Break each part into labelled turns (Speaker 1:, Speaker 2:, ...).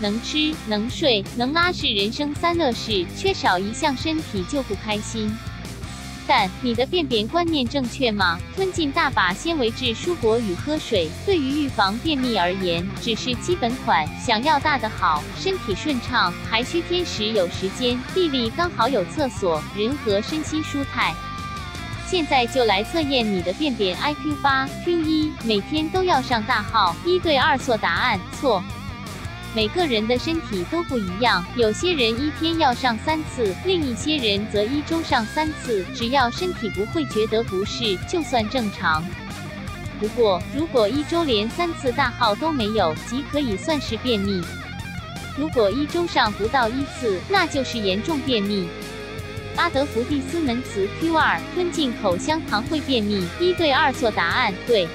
Speaker 1: 能吃、能睡、能拉是人生三乐事，缺少一项身体就不开心。但你的便便观念正确吗？吞进大把纤维质蔬果与喝水，对于预防便秘而言只是基本款。想要大的好，身体顺畅，还需天时有时间，地利刚好有厕所，人和身心舒泰。现在就来测验你的便便 IQ 八 Q 一，每天都要上大号，一对二错答案错。每个人的身体都不一样，有些人一天要上三次，另一些人则一周上三次。只要身体不会觉得不适，就算正常。不过，如果一周连三次大号都没有，即可以算是便秘；如果一周上不到一次，那就是严重便秘。阿德福蒂斯门词 Q 二，吞进口香糖会便秘，一对二错答案对。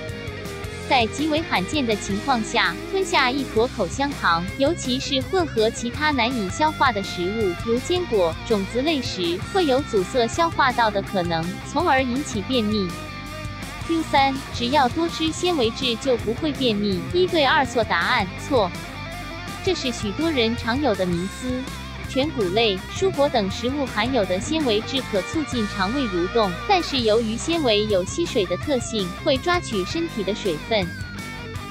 Speaker 1: 在极为罕见的情况下，吞下一坨口香糖，尤其是混合其他难以消化的食物，如坚果、种子类时，会有阻塞消化道的可能，从而引起便秘。Q 三，只要多吃纤维质就不会便秘，一对二错答案错。这是许多人常有的迷思。全谷类、蔬果等食物含有的纤维质可促进肠胃蠕动，但是由于纤维有吸水的特性，会抓取身体的水分。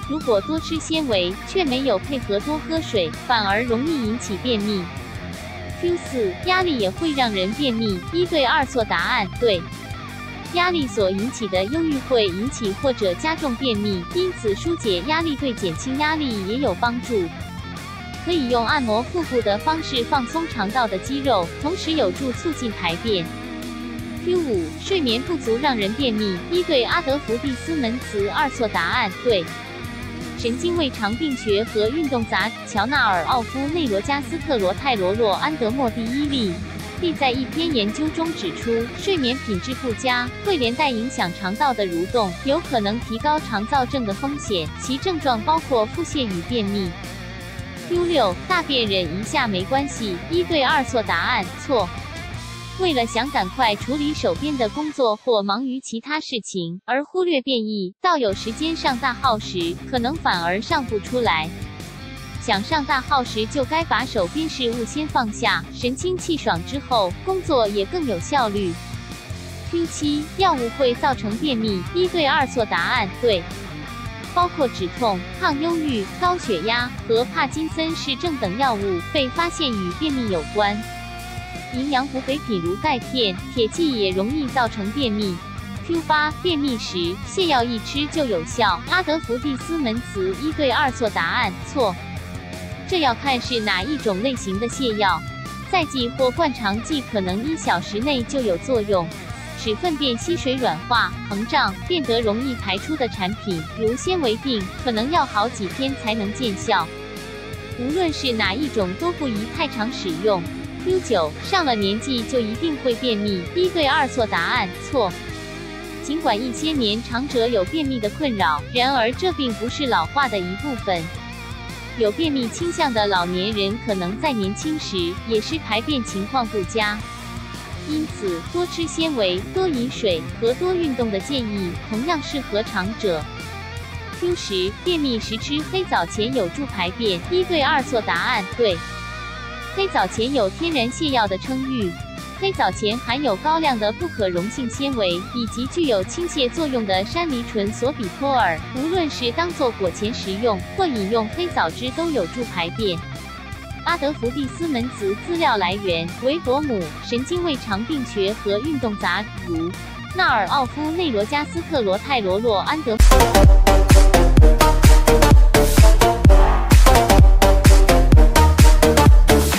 Speaker 1: 如果多吃纤维却没有配合多喝水，反而容易引起便秘。Q 四，压力也会让人便秘，一对二错答案对。压力所引起的忧郁会引起或者加重便秘，因此疏解压力对减轻压力也有帮助。可以用按摩腹部的方式放松肠道的肌肉，同时有助促进排便。Q 五，睡眠不足让人便秘，一对阿德福蒂斯门茨二错答案对。神经胃肠病学和运动杂乔纳尔奥夫内罗加斯特罗泰罗洛安德莫第一例，并在一篇研究中指出，睡眠品质不佳会连带影响肠道的蠕动，有可能提高肠燥症的风险，其症状包括腹泻与便秘。Q 六，大便忍一下没关系，一对二错答案错。为了想赶快处理手边的工作或忙于其他事情，而忽略便意，到有时间上大号时，可能反而上不出来。想上大号时，就该把手边事物先放下，神清气爽之后，工作也更有效率。Q 七，药物会造成便秘，一对二错答案对。包括止痛、抗忧郁、高血压和帕金森氏症等药物被发现与便秘有关。营养补给品如钙片、铁剂也容易造成便秘。Q 八，便秘时泻药一吃就有效。阿德福蒂斯门词一对二错答案错。这要看是哪一种类型的泻药，塞剂或灌肠剂可能一小时内就有作用。使粪便吸水软化、膨胀，变得容易排出的产品，如纤维锭，可能要好几天才能见效。无论是哪一种，都不宜太常使用。Q 九，上了年纪就一定会便秘，一对二错答案错。尽管一些年长者有便秘的困扰，然而这并不是老化的一部分。有便秘倾向的老年人，可能在年轻时也是排便情况不佳。因此，多吃纤维、多饮水和多运动的建议同样适合长者。Q 十，便秘时吃黑枣前有助排便，一对二错答案对。黑枣前有天然泻药的称誉，黑枣前含有高量的不可溶性纤维以及具有清泻作用的山梨醇索比托尔，无论是当做果前食用或饮用黑枣汁都有助排便。阿德福蒂斯门茨资料来源：维伯姆神经胃肠病学和运动杂如纳尔奥夫内罗加斯特罗泰罗洛安德福。